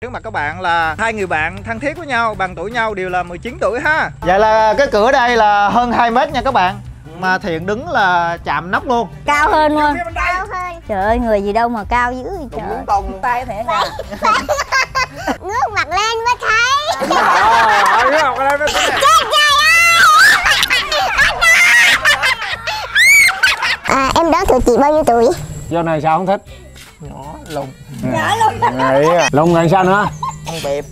Trước mặt các bạn là hai người bạn thân thiết với nhau, bằng tuổi nhau đều là 19 tuổi ha. Vậy là cái cửa đây là hơn 2 mét nha các bạn. Mà Thiện đứng là chạm nóc luôn. cao hơn luôn. cao hơn. Trời ơi người gì đâu mà cao dữ vậy trời. muốn tông tay thẻ nè ngước mặt lên mới thấy. Ờ ngước mặt lên mới thấy. Nè chết trời ơi à, em đoán thử chị bao nhiêu tuổi? Do này sao không thích? Nhỏ lùng. Nhỏ luôn à lùng rồi sao nữa? Con bẹp.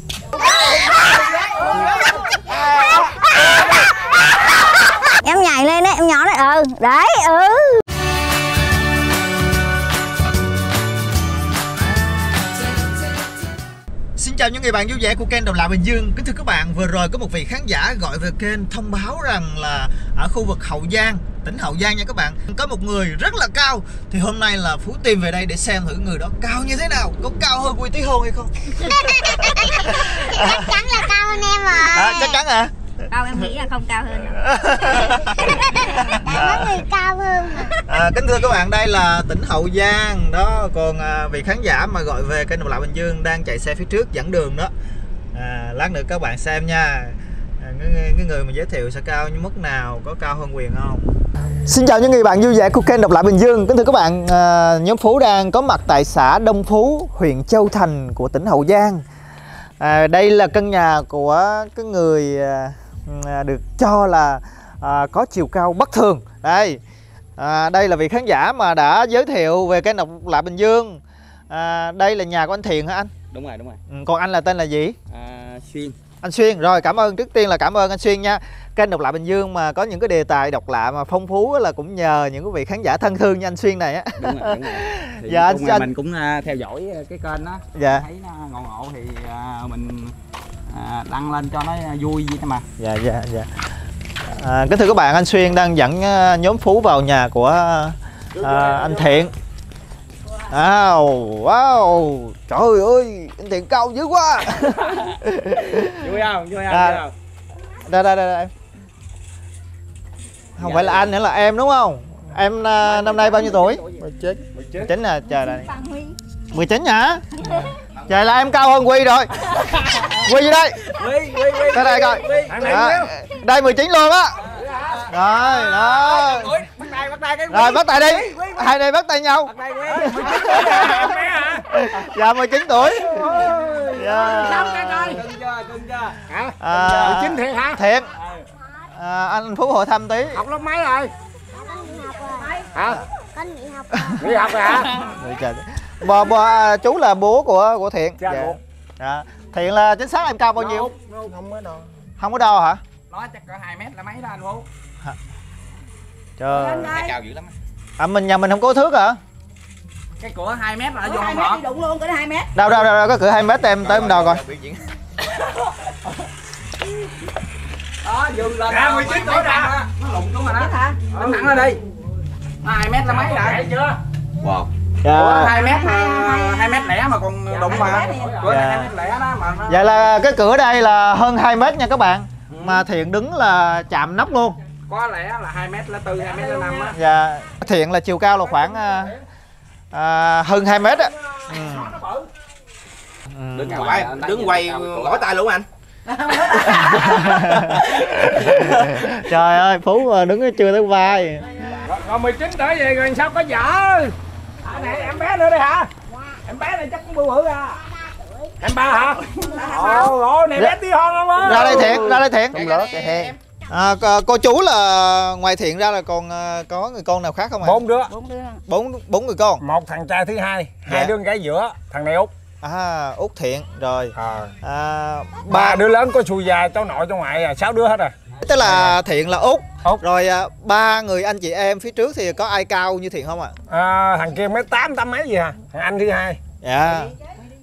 em nhảy lên đấy em nhỏ đấy. Ừ đấy ừ Xin chào những người bạn vui vẻ của kênh Đồng Lạ Bình Dương Kính thưa các bạn, vừa rồi có một vị khán giả gọi về kênh thông báo rằng là ở khu vực Hậu Giang, tỉnh Hậu Giang nha các bạn Có một người rất là cao Thì hôm nay là Phú tìm về đây để xem thử người đó cao như thế nào Có cao hơn Quy Tí Hôn hay không? chắc chắn là cao hơn em rồi À, chắc chắn hả? Cao em nghĩ là không cao hơn có người cao hơn À, kính thưa các bạn, đây là tỉnh Hậu Giang. Đó Còn à, vị khán giả mà gọi về kênh Đồng Lạ Bình Dương đang chạy xe phía trước dẫn đường đó. À, Lát nữa các bạn xem nha. À, cái, cái người mà giới thiệu sẽ cao như mức nào, có cao hơn Quyền không? Xin chào những người bạn vui vẻ của kênh Độc Lạ Bình Dương. Kính thưa các bạn, à, nhóm Phú đang có mặt tại xã Đông Phú, huyện Châu Thành của tỉnh Hậu Giang. À, Đây là căn nhà của cái người à, được cho là à, có chiều cao bất thường. Đây, à, đây là vị khán giả mà đã giới thiệu về kênh Độc Lạ Bình Dương. À, Đây là nhà của anh Thiện hả anh? đúng rồi đúng rồi. Ừ, còn anh là tên là gì? à, xuyên. Anh Xuyên rồi cảm ơn. Trước tiên là cảm ơn anh Xuyên nha. Kênh độc lạ Bình Dương mà có những cái đề tài độc lạ mà phong phú là cũng nhờ những cái vị khán giả thân thương như anh Xuyên này á. Đúng rồi đúng rồi. Thì Dạ, anh- anh- mình cũng à, theo dõi à, cái kênh đó. Dạ. Thấy nó ngộ ngộ thì à, mình à, đăng lên cho nó vui vậy thôi mà. Dạ dạ dạ. À, kính thưa các bạn anh Xuyên đang dẫn à, nhóm Phú vào nhà của à, anh Thiện. Wow, wow, trời ơi, anh Thiện cao dữ quá. Vui không? Vui không, À, không? Đây, đây, đây, em Không phải là anh nữa là em đúng không? Em à, năm nay bao nhiêu tuổi? 19 19 nè, trời đây 19 hả? Trời là em cao hơn Quy rồi Quy đây? Quy, quy, quy, Đây đây coi. Đây 19 luôn á. Rồi, đó bắt tay bắt tay cái Rồi bắt tay đi. Hai đây bắt tay nhau. Bắt tay quy 19 tuổi hả bé hả Dạ 19 tuổi. Dạ. Hả? À, 19 thiệt. Hả? Thiện à, Anh Phú hội thăm tí. Học lớp mấy rồi? Nghỉ hả? Con nghỉ học đi học rồi hả. Bò, bò, à, chú là bố của của Thiện. Ruột. Dạ. Thiện là chính xác em cao bao nhiêu? không có đâu Không có đo hả? nó chắc cỡ 2 mét là mấy đó anh Phú Trời cao dữ lắm À mình nhà mình không có thước hả? cái cửa 2 mét là vô không hả? đụng luôn cái 2 mét. Đâu đâu đâu, đâu có cửa 2 mét em tới em đo coi. đó dừng lên à, 19 tuổi rồi nó lụng xuống rồi đó. Đứng thẳng lên đi. Nó 2 mét là mấy rồi? chưa? Wow Dạ. 2 mét 2 mét lẻ mà còn đụng mà cửa Dạ. 2 mét lẻ đó mà nó Vậy là cái cửa đây là hơn 2 mét nha các bạn. Mà Thiện đứng là chạm nóc luôn. có lẽ là 2 mét là 4 2 mét là 5 á Dạ. Thiện là chiều cao là khoảng à, à, hơn 2 mét á. Ừ. Ừ. đứng quay đứng quay mỏi tay luôn anh Trời ơi, Phú đứng chưa tới vai. rồi 19 tuổi vậy rồi sao có vợ này em bé nữa đây hả em bé này chắc cũng bự bự à em ba hả ồ ồ này bé tí hon không á Ra đây Thiện, ra đây Thiện. Không he. À, cô, chú là ngoài Thiện ra là còn à, có người con nào khác không ạ? bốn đứa Bốn bốn người con. một thằng trai thứ hai hai Dạ. đứa con gái giữa thằng này út À, Út Thiện rồi. à. À, ba ba đứa lớn có xui dài cháu nội cháu ngoại à sáu đứa hết rồi tức là Thiện là Út. Út. Rồi à, ba người anh chị em phía trước thì có ai cao như Thiện không ạ? à, thằng kia mấy tám tám mấy gì à thằng anh thứ hai Dạ.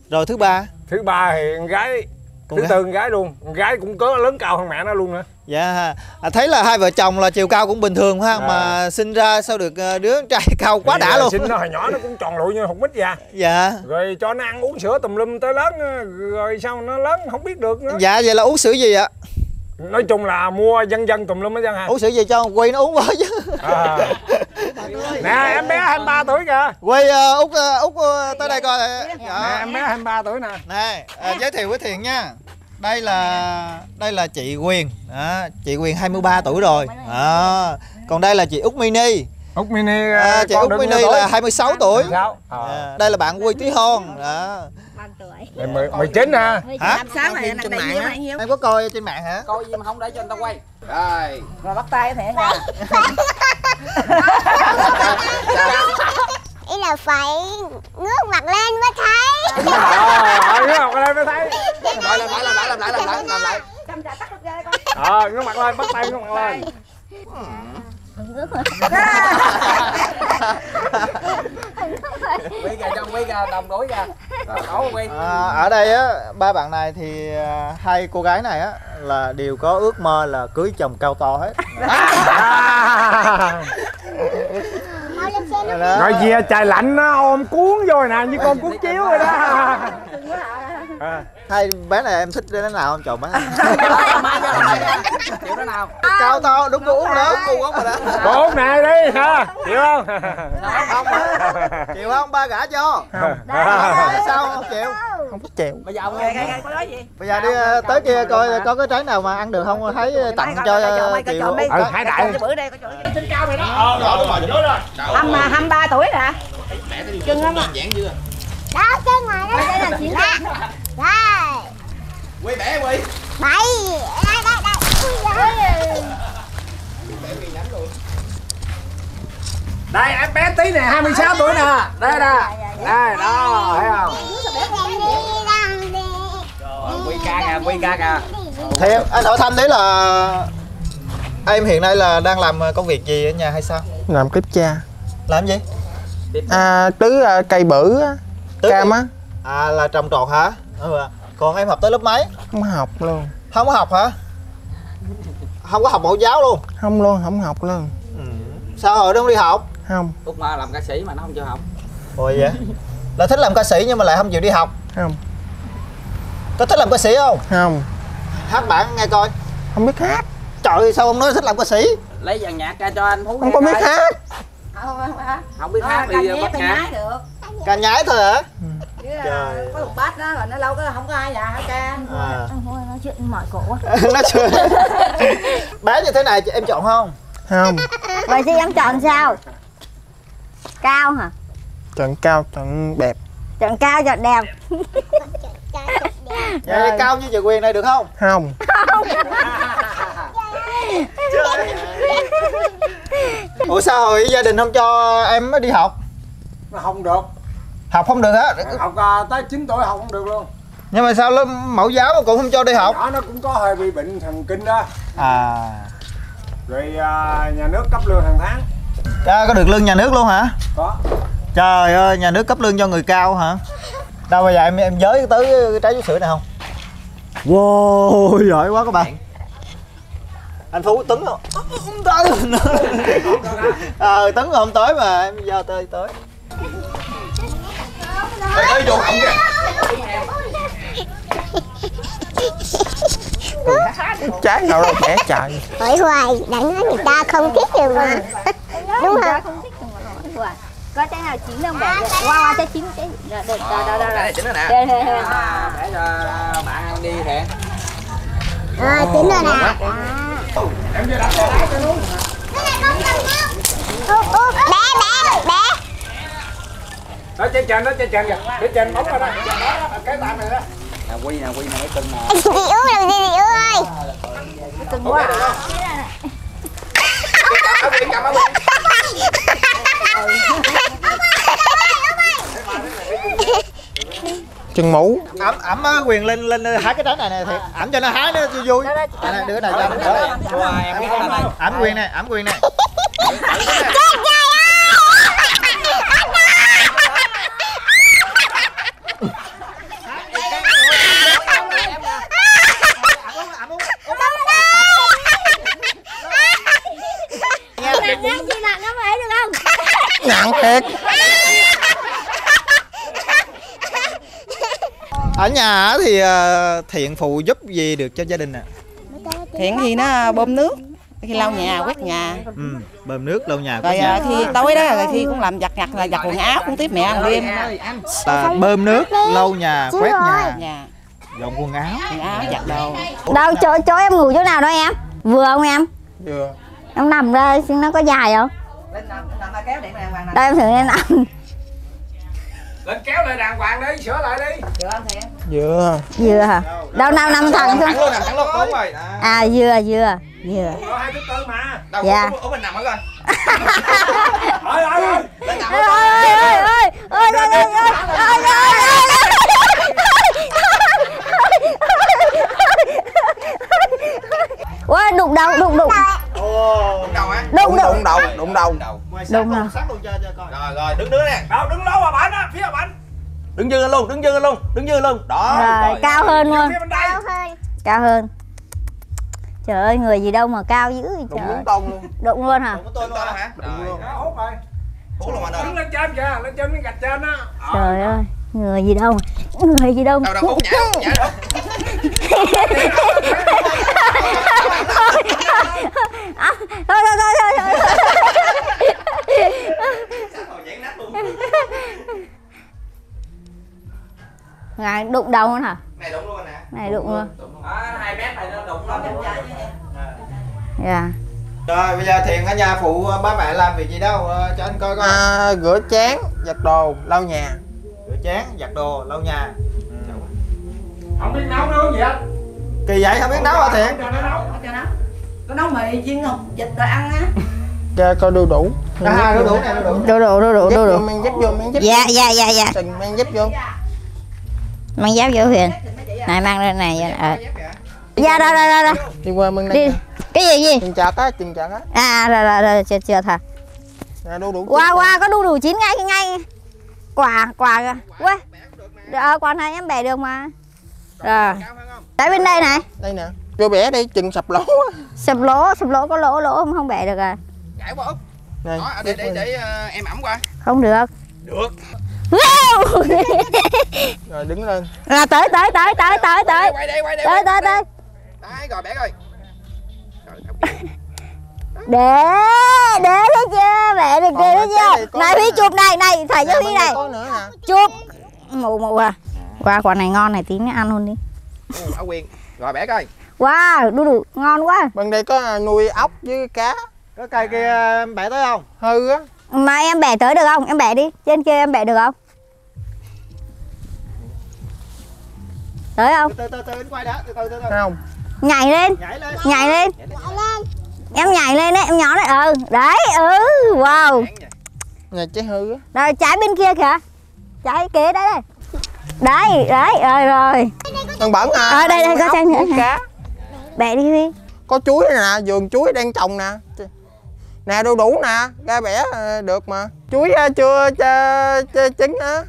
Rồi thứ ba. thứ ba thì con gái Con thứ gái. tư con gái luôn con gái cũng có lớn cao hơn mẹ nó luôn nữa Dạ. À, thấy là hai vợ chồng là chiều cao cũng bình thường ha Dạ. mà sinh ra sao được à, đứa trai cao quá Thì, đã à, luôn. sinh nó hồi nhỏ nó cũng tròn lụi như hột mít ra Dạ. rồi cho nó ăn uống sữa tùm lum tới lớn rồi sau nó lớn không biết được nữa Dạ vậy là uống sữa gì ạ? Nói chung là mua dân dân tùm lum hết dân ha. Uống sữa gì cho Quy nó uống với chứ. à, nè em bé 23 tuổi kìa. Quay ờ, út ờ, út ờ, tới đây coi. Nè Dạ. em bé 23 tuổi nè. Nè ờ, giới thiệu với thiện nha. Đây là đây là chị Quyền. Đó, chị Quyền 23 tuổi rồi. Đó. còn đây là chị Út Mini. Út mini à, chị Út Mini là 26 tuổi 26 à, à. đây là bạn Quy Tí Hon đó Mười- mười- 19 hả? Hả? sao này nhiêu này nhiêu em có coi trên mạng hả? Coi gì mà không để cho người ta quay. Rồi. Rồi bắt tay thế nha ý là phải ngước mặt lên mới thấy. Ờ ngước mặt lên mới thấy. Rồi làm lại làm lại làm lại làm lại làm lại ờ ngước mặt lên bắt tay ngước mặt lên. Quay kìa trong quay kìa đồng đối quay à, ở đây á ba bạn này thì à, hai cô gái này á là đều có ước mơ là cưới chồng cao to hết À. Đó. rồi về trời lạnh nó ôm cuốn vô rồi nè như con cuốn chiếu rồi đó à. Hai bé này em thích thế nào không? Chồng bé này? chịu đó nào? Cao to đúng cô út đó cô út rồi đó. Cô út này đi ha chịu không? Không chịu không? Ba gả cho. Không. Sao không chịu? Không có chịu. Bây giờ ông bây giờ đi ờ, tới kia coi có cái trái nào mà ăn được không? Thấy tặng cho ờ, chị út ừ hải đại bữa đây có chỗ ờ đó. Đúng rồi đúng rồi Hăm hăm ba tuổi nè Cưng lắm à? đó cái ngoài đó. Đây là chuyện rồi quay bẻ quay bảy đây đây đây. Ui giời. đây em bé tí nè 26 tuổi nè. Đây nè. Đây đó thấy không? Quay ca kìa quay ca kìa. Thiệt, anh hỏi thăm đấy là em hiện nay là đang làm công việc gì ở nhà hay sao? làm clip cha. Làm gì? à, tứ à, cây bự cam á. À là trồng trọt hả? Ừ. Còn em học tới lớp mấy? không học luôn Không có học hả? Không có học mẫu giáo luôn. không luôn không học luôn Ừ. Sao hồi đó không đi học? không út mà làm ca sĩ mà nó không cho học Ôi vậy? Là thích làm ca sĩ nhưng mà lại không chịu đi học. không Có thích làm ca sĩ không? không Hát bản nghe coi. không biết hát Trời ơi, sao ông nói thích làm ca sĩ? lấy dàn nhạc ra cho anh phú không có biết hát không biết hát thì bắt nhạc được Ca nhái thôi hả? Trời. có một bát đó rồi nó lâu có không có ai nhà hả ca À. Thôi nói chuyện mỏi cổ quá nó chưa. Bé như thế này chị- em chọn không? không Vậy thì em chọn sao? Cao hả? chọn cao chọn đẹp Chọn cao chọn đẹp Vậy cao như chị Quyền này được không? không Ủa sao hồi gia đình không cho em đi học? nó không được Học không được hết. học à, tới 9 tuổi học không được luôn Nhưng mà sao lớp mẫu giáo mà cũng không cho đi học? nhỏ nó cũng có hơi bị bệnh thần kinh đó À, rồi à, nhà nước cấp lương hàng tháng à có được lương nhà nước luôn hả? có Trời ơi, nhà nước cấp lương cho người cao hả? Đâu bây giờ em em giới tới trái vú sữa này không? Wow, giỏi quá các bạn. Anh Phú Tuấn không? Tới. Ờ, Tuấn không tới mà em giờ tới tới. Ê ê vô họng kìa. Trái nào đâu bẻ trời. Hỏi hoài đã nói người ta không thích rồi mà. Đúng không? Không thích có trái nào chín không được qua qua trái chín cái rồi được rồi rồi cái rồi này chính rồi nè. À, để cho bạn đi hẹn ờ chính rồi nè. Em chưa đặt đá cho luôn Ô, ô, bé bé bé đó trên trên đó trên trên kìa. Để trên bóng ra đó Trên đó, đó, cái tạm này đó. Nè quy nè quy nè cái cưng nè. Chị út làm gì chị ơi? Cưng quá à. áo quy chân mũ. Ẩm ẩm á, quyền lên lên hái cái trái này này thiệt. Ẩm cho nó hái nó vui. Vui này đưa cái này cho cái ẩm quyền này ẩm quyền này nặng á chị nặng nó phải được không nặng thiệt. Ở nhà thì ờ, thiện phụ giúp gì được cho gia đình nè thiện thì nó bơm nước khi lau nhà quét nhà. Ừ, bơm nước lau nhà rồi quét nhà. à, khi tối đó rồi khi cũng làm giặt giặt là giặt quần áo cũng tiếp mẹ ăn đêm. Là bơm nước lau nhà quét nhà. Nhà. Dọn quần áo. Quần áo giặt đồ. Đâu chỗ chỗ em ngủ chỗ nào đó em? Vừa không em? Vừa. Em nằm ra xem nó có dài không đây em thử lên nằm lên kéo lại đàng hoàng đi sửa lại đi Vừa vừa hả đâu nằm thẳng thẳng xuống luôn nằm thẳng luôn đúng rồi Đó. à vừa vừa vừa có hai thứ tư mà đâu Dạ. ủa, mình nằm ở coi ơi ơi ơi lên nằm ơi ở ơi ơi ơi ơi ơi ơi ơi Ôi đụng đầu đụng đụng đâu á. Đụng đụng đụng đầu. Đụng đầu. Đầu ngoài Đúng rồi. luôn rồi rồi đứng đứng nè. Đâu đứng lố bà bánh á phía bà bánh đứng dư luôn đứng dư luôn đứng dư luôn. Đó. Rồi cao hơn luôn. Cao hơn. cao hơn. Trời ơi người gì đâu mà cao dữ vậy đụng trời. đúng tông luôn. Đụng luôn hả? Đụng tôi luôn hả? Rồi Đó, hút rồi hút luôn anh đứng lên trên kìa lên trên cái gạch trên á. Ờ. trời ơi người gì đâu mà người gì đâu mà đâu đâu hút nhả hút nhả đâu À, thôi thôi thôi thôi thôi. Ngài đụng đầu luôn hả? Này đúng luôn nè. Này đụng luôn. À, hai mét này nó đụng lên dạ. Rồi bây giờ thiện ở nhà phụ ba mẹ làm việc gì đâu? Ờ, cho anh coi coi. À, Rửa chén Giặt đồ Lau nhà. Rửa chén giặt đồ lau nhà. Không biết nấu nướng gì hết. Kỳ vậy không biết nấu hả thiện? Cho nó nấu có nấu mì chiên không? Vịt rồi ăn á. Ra coi đu đủ. Hai đu đủ này đu đủ. Đu đủ đu đủ Dép đu đủ. mang dép vô mang dép dạ dạ dạ dạ. Sừng mang dép vô. Mang giáp vô huyền. Này mang lên này vậy ờ. Dạ rồi rồi rồi rồi. Đi qua mang đi. cái gì gì? Chừng chặt á Chừng chặt á. À rồi rồi rồi chưa chưa thật. Ra đu đủ qua qua có đu đủ chín ngay ngay. Quả quả kìa quê ờ quả này em bẻ được mà. Rồi. Tại bên đây này. Đây nè Vô bẻ đi Chừng sập lỗ á. Sập lỗ sập lỗ có lỗ lỗ không? Không bẻ được à? Gãy qua út Này đó để để để ờ, em ẩm qua không được. Được. Wow! Rồi đứng lên. Là tới tới tới tới tới tới. Quay đây quay đây tới tới tới. Đấy rồi bé ơi. Để để thấy chưa? Mẹ được Còn chưa thấy chưa? này nè. chụp này này thầy cho đây này chụp. Mù mù à. Qua quả này ngon này tí nữa ăn luôn đi. Ừ, ở quyền. Rồi bé coi wow đu đủ ngon quá. Bên đây có nuôi ốc với cá. Có cây kia em bẻ tới không? Hư á. Mà em bẻ tới được không? Em bẻ đi trên kia em bẻ được không? Tới không? Từ từ từ quay đã từ từ từ từ. Thấy không? Nhảy lên nhảy lên. nhảy lên. Nhảy lên. em nhảy lên đấy em nhón đấy. Ừ đấy ừ wow. Nhà trái hư á. Rồi trái bên kia kìa. Trái kế đấy đây. Đấy đấy rồi rồi. Đang bẩn à. Ờ, đây, đây, có chai nữa. cá bẻ đi huy Có chuối nè Vườn chuối đang trồng nè Nè đu đủ nè Ra bẻ ờ, được mà Chuối ờ, chưa chưa, chưa chín á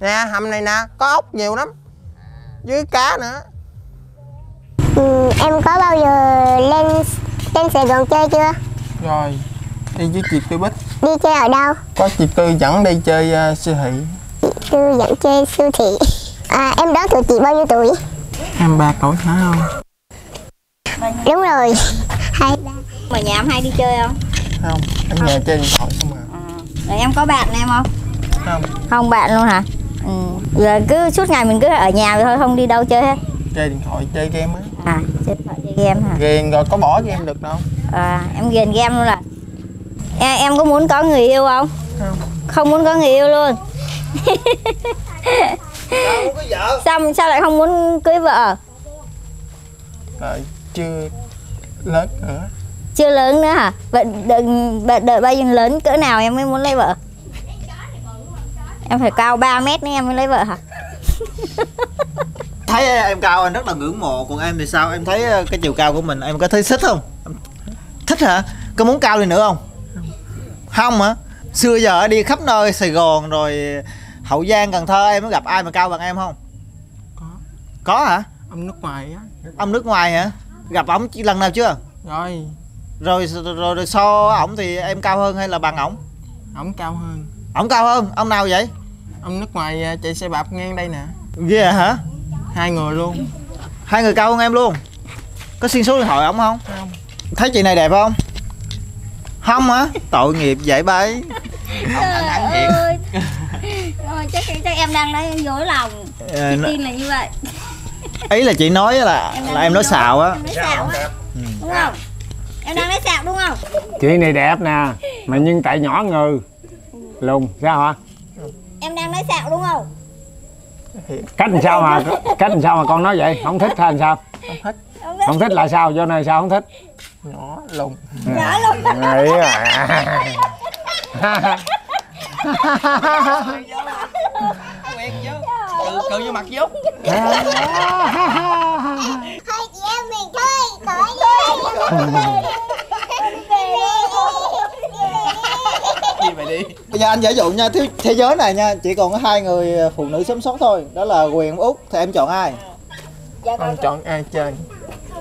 Nè hầm này nè Có ốc nhiều lắm Với cá nữa Ừ, em có bao giờ lên lên Sài Gòn chơi chưa? Rồi Đi với chị Tư Bích Đi chơi ở đâu? Có chị Tư dẫn đi chơi uh, siêu thị Tư dẫn chơi siêu thị. À, em đó tuổi chị bao nhiêu tuổi? 23 tuổi hả không? Đúng rồi. Hai mà nhà em hay đi chơi không? Không Em nhà chơi điện thoại không à. Rồi em có bạn em không? Không. Không bạn luôn hả? Ừ. giờ cứ suốt ngày mình cứ ở nhà vậy thôi không đi đâu chơi hết. Chơi điện thoại chơi game á. À chơi điện thoại chơi game hả? Ghiền rồi có bỏ game được đâu. À em ghiền game luôn à. Em, em có muốn có người yêu không? Không. Không muốn có người yêu luôn. Sao không có vợ sao sao lại không muốn cưới vợ? Rồi chưa lớn nữa. Chưa lớn nữa hả? Vậy đợi, đợi, đợi bao nhiêu lớn cỡ nào em mới muốn lấy vợ? Em phải cao 3 mét nữa em mới lấy vợ hả? Thấy em cao anh rất là ngưỡng mộ còn em. Thì sao? Em thấy ờ, cái chiều cao của mình em có thấy thích không? Thích hả? Có muốn cao lên nữa không? Không hả? Xưa giờ đi khắp nơi sài gòn rồi hậu giang cần thơ em có gặp ai mà cao bằng em không? Có. Có hả? Ông nước ngoài á. Ông nước ngoài hả gặp ổng lần nào chưa? Rồi. Rồi rồi, rồi, rồi so ổng thì em cao hơn hay là bằng ổng? Ổng cao hơn. Ổng cao hơn? Ông nào vậy? Ông nước ngoài à, chạy xe đạp ngang đây nè. Ghê hả? Hai người luôn. Hai người cao hơn em luôn. Có xin số điện thoại ổng không? Không. Thấy chị này đẹp không? Không hả? Tội nghiệp vậy bấy Trời ơi. Rồi chắc chắc em đang nói dối lòng. Nó- Tin là như vậy ý là chị nói là đang là em nói xạo á. Em á. Đúng không? Em đang nói xạo đúng không? Chị này đẹp nè mà nhưng tại nhỏ ngừ. Lùn sao hả? Em đang nói xạo đúng không? Cách làm sao mà cách làm sao mà con nói vậy? Không thích hay làm sao? Không biết không thích. Là sao? Do này sao không thích? Nhỏ lùn Nhỏ luôn Đấy à. Cự vô mặt vô Thôi chị em mình thôi, cởi đi. Đi mày đi. Bây giờ anh giả dụ nha thế, thế giới này nha chỉ còn có hai người phụ nữ sống sót thôi. Đó là quyền út thì em chọn ai? Dạ con. chọn ai chơi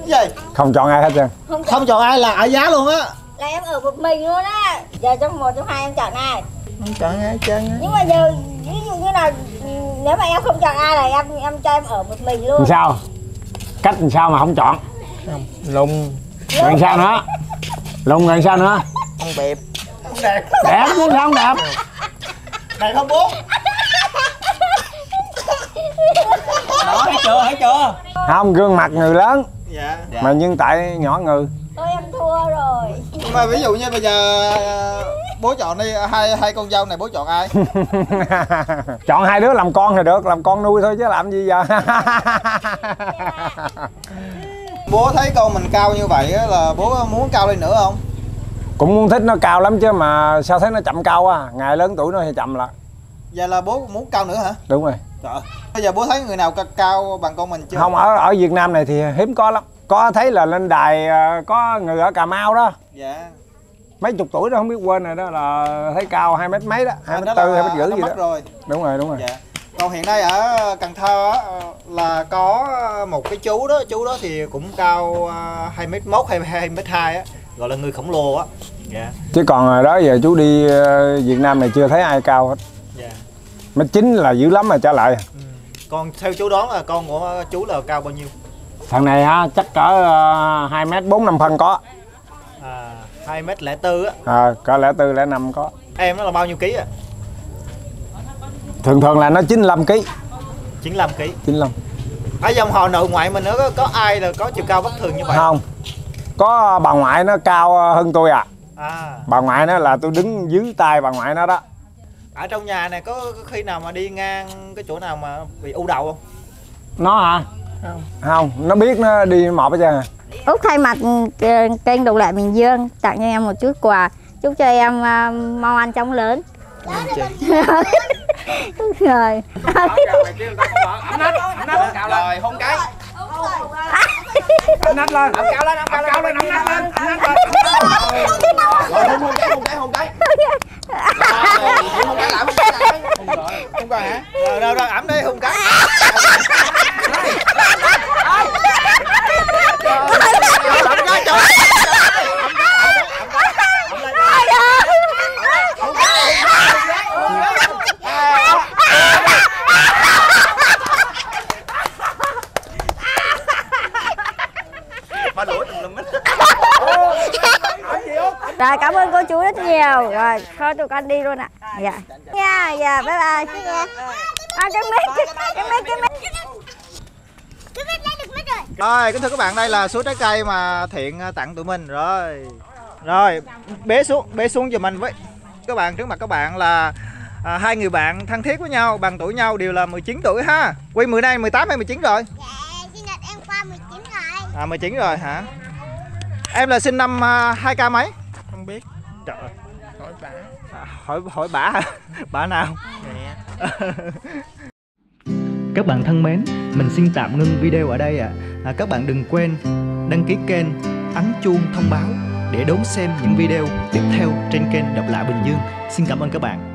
gì? Không chọn ai hết trơn. Không không chọn ai là ở giá luôn á. Là em ở một mình luôn á. Giờ trong một trong hai em chọn ai? Con chọn ai chơi Nhưng mà giờ ví dụ như là Nếu mà em không chọn ai là em em cho em ở một mình luôn. Làm sao? Cách làm sao mà không chọn? Không lùn rồi sao nữa? Lùn rồi sao nữa? Con bẹp đẹp chứ sao không đẹp? Này không bố Đó thấy chưa thấy chưa? Không gương mặt người lớn. Dạ. Mà nhưng tại nhỏ ngừ Thôi em thua rồi. Nhưng mà ví dụ như bây giờ bố chọn đi hai hai con dâu này bố chọn ai? Chọn hai đứa làm con thì được làm con nuôi thôi chứ làm gì giờ? Bố thấy con mình cao như vậy á, là bố muốn cao lên nữa không? Cũng muốn thích nó cao lắm chứ mà sao thấy nó chậm cao à? Ngày lớn tuổi nó thì chậm lại vậy là bố muốn cao nữa hả? Đúng rồi. Trời bây giờ bố thấy người nào ca- cao bằng con mình chưa? Không ở ở Việt Nam này thì hiếm có lắm. Có thấy là lên đài ờ, có người ở Cà Mau đó. Dạ mấy chục tuổi đó không biết quên rồi đó là thấy cao hai mét mấy đó hai À, mét đó tư hai mét rưỡi gì đó. rồi. Đúng rồi đúng rồi. Dạ. Còn hiện nay ở Cần Thơ á, là có một cái chú đó chú đó thì cũng cao à, hai mét mốt hay hai mét hai á gọi là người khổng lồ á. Dạ. Chứ còn đó giờ chú đi ờ, Việt Nam này chưa thấy ai cao hết. Dạ. Mét chín là dữ lắm mà trả lại. Ừ. còn theo chú đoán là con của chú là cao bao nhiêu? Thằng này ha chắc cỡ uh, hai mét bốn năm phân có hai mét lẻ tư á. À, cỡ lẻ tư lẻ năm có. Em nó là bao nhiêu ký à? Thường thường là nó 95 kg 95 ký. 95 ở dòng họ nội ngoại mình nó có, có ai là có chiều cao bất thường như vậy? Không. Có bà ngoại nó cao hơn tôi à à. Bà ngoại nó là tôi đứng dưới tay bà ngoại nó đó. Ở trong nhà này có, có khi nào mà đi ngang cái chỗ nào mà bị u đầu không? Nó hả không nó biết nó đi một hết trơn à. Út thay mặt kênh Độc Lạ Bình Dương tặng cho em một chút quà. Chúc cho em ờ, mau ăn chóng lớn. Rồi. Rồi hôn cái. Anh nách lên. Ẩm cao lên ẩm cao lên ẩm cao lên ẩm cao lên. Rồi hôn hôn cái hôn cái hôn cái. Rồi hôn cái lại hôn cái Hôn rồi hả? Rồi rồi, ẩm đi hùng cái ba lũa tùm lum hết Rồi cảm ơn cô chú rất nhiều Rồi thôi tụi con đi luôn ạ Dạ Nha dạ bye bye À cái mic cái cái mic cái mic rồi. Rồi, kính thưa các bạn, đây là số trái cây mà Thiện à, tặng tụi mình rồi. Rồi, bế xuống, bế xuống giùm anh với. Các bạn trước mặt các bạn là à, hai người bạn thân thiết với nhau, bằng tuổi nhau đều là 19 tuổi ha. Quy 10 nay 18 hay 19 rồi? Dạ, sinh nhật em qua 19 rồi. À 19 rồi hả? Em là sinh năm à, 2k mấy? không biết Trời ơi, hỏi bà à, hỏi hỏi bả hả? Bả nào? mẹ Các bạn thân mến, mình xin tạm ngưng video ở đây ạ. À. các bạn đừng quên đăng ký kênh, ấn chuông thông báo để đón xem những video tiếp theo trên kênh Độc Lạ Bình Dương. Xin cảm ơn các bạn.